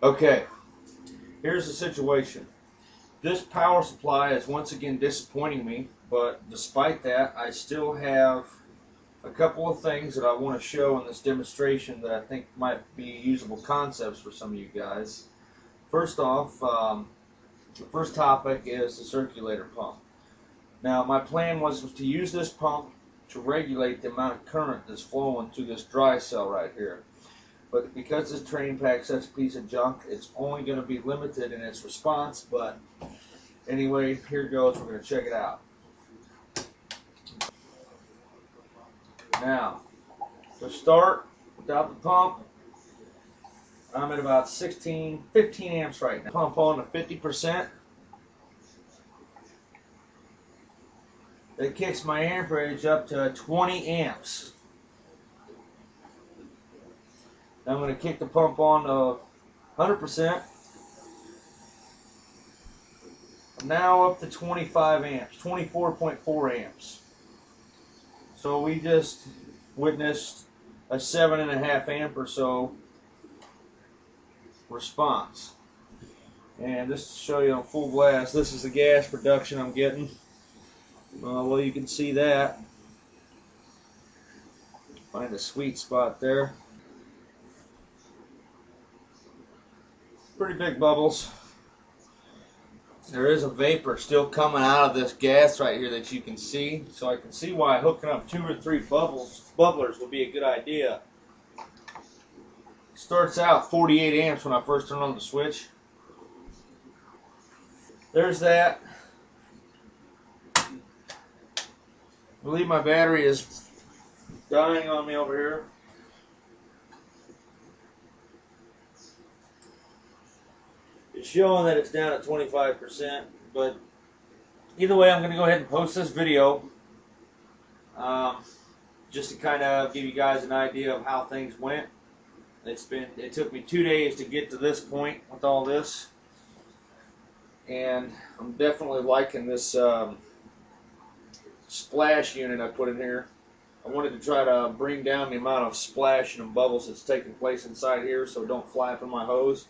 Okay, here's the situation. This power supply is once again disappointing me, but despite that, I still have a couple of things that I want to show in this demonstration that I think might be usable concepts for some of you guys. First off, um, the first topic is the circulator pump. Now, my plan was to use this pump to regulate the amount of current that's flowing through this dry cell right here. But because this train pack's such a piece of junk, it's only going to be limited in its response. But anyway, here goes. We're going to check it out. Now, to start, without the pump, I'm at about 16, 15 amps right now. Pump on to 50%. That kicks my amperage up to 20 amps. Now I'm going to kick the pump on to 100%. Now up to 25 amps, 24.4 amps. So we just witnessed a seven and a half amp or so response. And just to show you on full blast, this is the gas production I'm getting. Uh, well, you can see that. Find a sweet spot there. Pretty big bubbles. There is a vapor still coming out of this gas right here that you can see. So I can see why hooking up two or three bubbles bubblers would be a good idea. Starts out 48 amps when I first turn on the switch. There's that. I believe my battery is dying on me over here. Showing that it's down at 25%, but either way, I'm going to go ahead and post this video um, just to kind of give you guys an idea of how things went. It's been it took me two days to get to this point with all this, and I'm definitely liking this um, splash unit I put in here. I wanted to try to bring down the amount of splashing and bubbles that's taking place inside here, so don't fly up in my hose.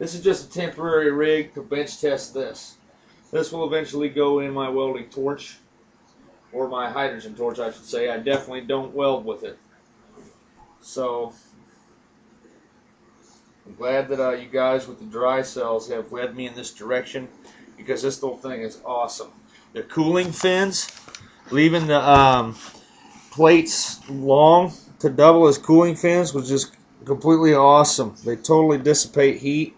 This is just a temporary rig to bench test this. This will eventually go in my welding torch, or my hydrogen torch, I should say. I definitely don't weld with it. So I'm glad that uh, you guys with the dry cells have led me in this direction because this little thing is awesome. The cooling fins, leaving the um, plates long to double as cooling fins was just completely awesome. They totally dissipate heat.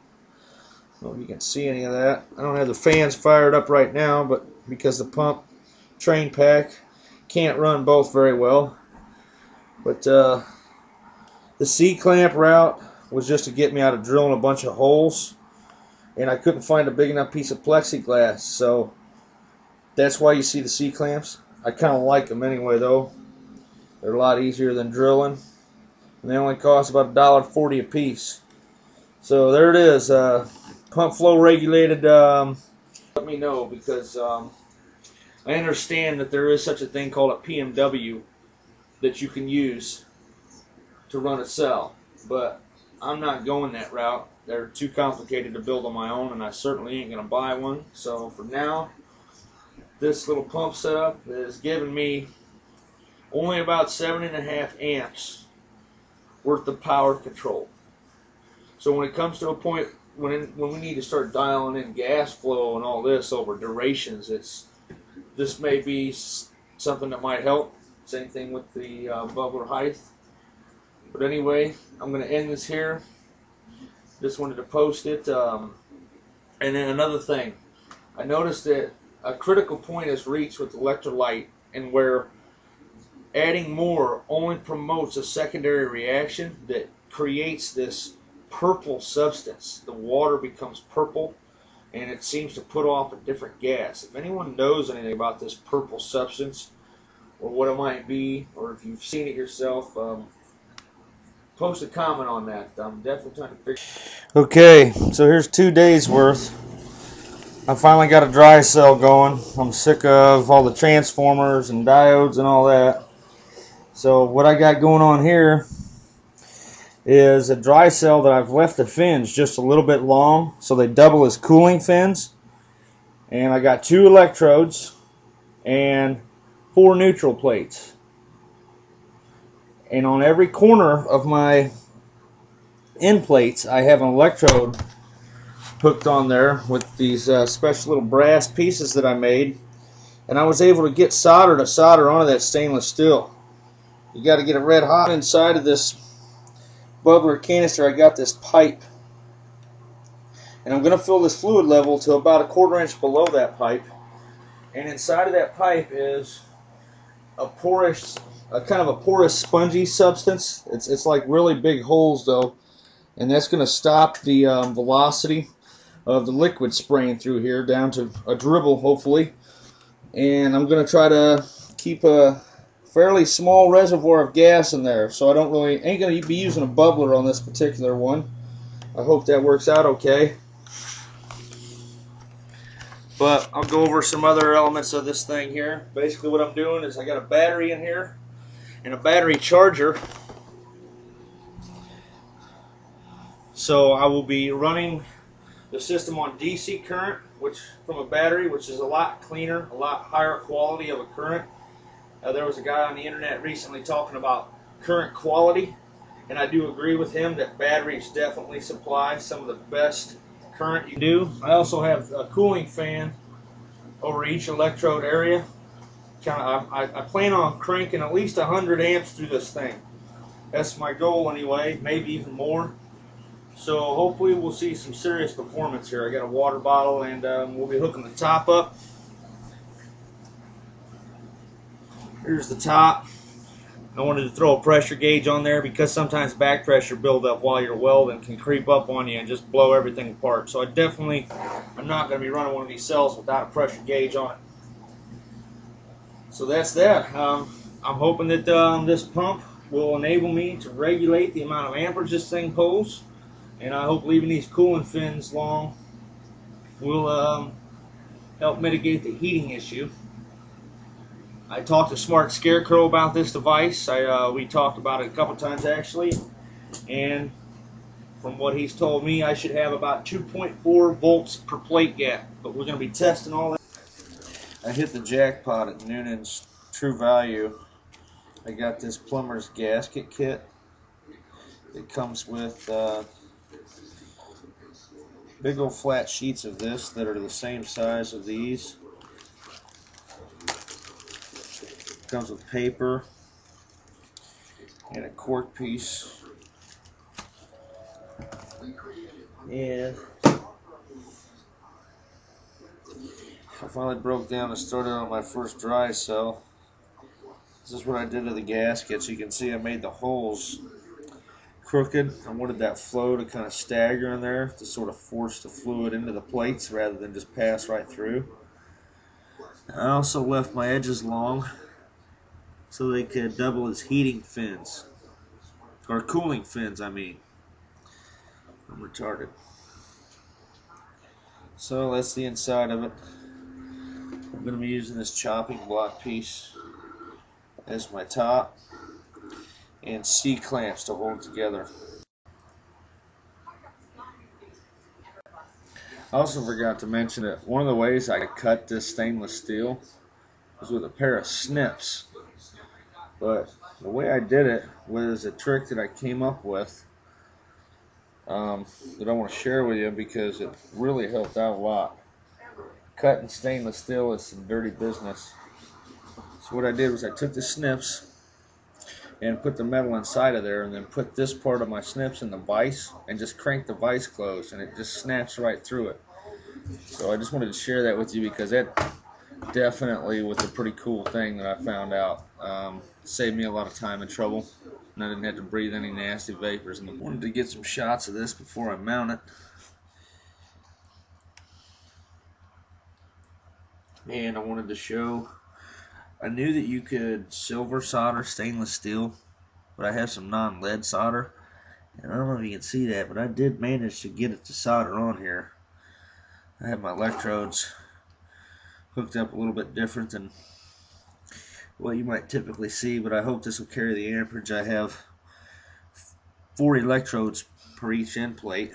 Know if you can see any of that. I don't have the fans fired up right now, but because the pump train pack can't run both very well. But uh, the C-clamp route was just to get me out of drilling a bunch of holes and I couldn't find a big enough piece of plexiglass so that's why you see the C-clamps I kind of like them anyway though they're a lot easier than drilling and they only cost about a dollar forty a piece so there it is uh, pump flow regulated um, let me know because um, I understand that there is such a thing called a PMW that you can use to run a cell but I'm not going that route. They're too complicated to build on my own, and I certainly ain't going to buy one. So for now, this little pump setup is giving me only about seven and a half amps worth of power control. So when it comes to a point when when we need to start dialing in gas flow and all this over durations, it's this may be something that might help. Same thing with the uh, bubbler height. But anyway, I'm going to end this here. Just wanted to post it. Um, and then another thing, I noticed that a critical point is reached with electrolyte and where adding more only promotes a secondary reaction that creates this purple substance. The water becomes purple and it seems to put off a different gas. If anyone knows anything about this purple substance or what it might be, or if you've seen it yourself, um, post a comment on that. I'm definitely trying to figure. Okay, so here's two days worth. I finally got a dry cell going. I'm sick of all the transformers and diodes and all that. So what I got going on here is a dry cell that I've left the fins just a little bit long so they double as cooling fins. And I got two electrodes and four neutral plates. And on every corner of my end plates, I have an electrode hooked on there with these uh, special little brass pieces that I made. And I was able to get solder to solder onto that stainless steel. You got to get it red hot inside of this bubbler canister. I got this pipe. And I'm going to fill this fluid level to about a quarter inch below that pipe. And inside of that pipe is a porous, a kind of a porous spongy substance. It's, it's like really big holes though. And that's going to stop the um, velocity of the liquid spraying through here down to a dribble hopefully. And I'm going to try to keep a fairly small reservoir of gas in there so I don't really ain't going to be using a bubbler on this particular one. I hope that works out okay. But I'll go over some other elements of this thing here. Basically what I'm doing is I got a battery in here and a battery charger. So I will be running the system on DC current, which from a battery, which is a lot cleaner, a lot higher quality of a current. Uh, there was a guy on the internet recently talking about current quality, and I do agree with him that batteries definitely supply some of the best current you do. I also have a cooling fan over each electrode area. Kind of, I, I plan on cranking at least 100 amps through this thing. That's my goal anyway, maybe even more. So hopefully we'll see some serious performance here. I got a water bottle and um, we'll be hooking the top up. Here's the top. I wanted to throw a pressure gauge on there because sometimes back pressure buildup while you're welding can creep up on you and just blow everything apart. So I definitely, I'm not going to be running one of these cells without a pressure gauge on it. So that's that. Um, I'm hoping that um, this pump will enable me to regulate the amount of amperage this thing pulls. And I hope leaving these cooling fins long will um, help mitigate the heating issue. I talked to Smart Scarecrow about this device. I, uh, we talked about it a couple times actually, and from what he's told me, I should have about 2.4 volts per plate gap. But we're going to be testing all that. I hit the jackpot at Noonan's True Value. I got this plumber's gasket kit. It comes with uh, big old flat sheets of this that are the same size of these. Comes with paper and a cork piece. And I finally broke down and started on my first dry cell. This is what I did to the gasket. So you can see I made the holes crooked. I wanted that flow to kind of stagger in there to sort of force the fluid into the plates rather than just pass right through. I also left my edges long so they could double as heating fins. Or cooling fins, I mean. I'm retarded. So that's the inside of it. I'm going to be using this chopping block piece as my top and C clamps to hold together. I also forgot to mention that one of the ways I cut this stainless steel was with a pair of snips. But the way I did it was a trick that I came up with um, that I want to share with you because it really helped out a lot. Cutting stainless steel is some dirty business. So what I did was I took the snips and put the metal inside of there and then put this part of my snips in the vise and just crank the vise closed and it just snaps right through it. So I just wanted to share that with you because that definitely was a pretty cool thing that I found out. Um, saved me a lot of time and trouble and I didn't have to breathe any nasty vapors. And I wanted to get some shots of this before I mount it. And I wanted to show I knew that you could silver solder stainless steel, but I have some non-lead solder. And I don't know if you can see that, but I did manage to get it to solder on here. I have my electrodes hooked up a little bit different than what you might typically see, but I hope this will carry the amperage I have four electrodes per each end plate.